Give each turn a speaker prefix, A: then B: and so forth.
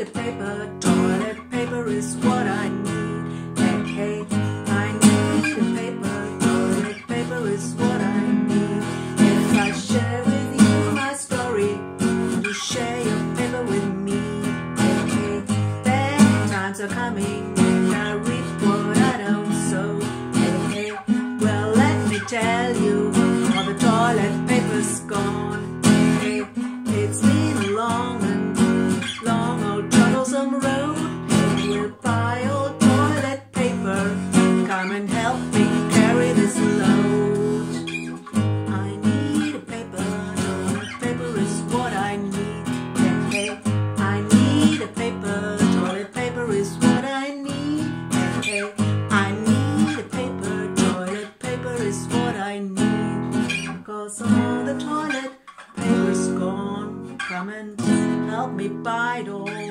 A: toilet paper, toilet paper is what I need. And hey, I need toilet paper, toilet paper is what I need. If I share with you my story, you share your paper with me. And hey, bad times are coming, and I reap what I sow. And well let me tell you. Toilet paper. I need a paper. Paper is what I need. Hey, I need a paper. Paper is what I need. Hey, I need a paper toilet paper is what I all the toilet paper's gone. Come and help me buy all.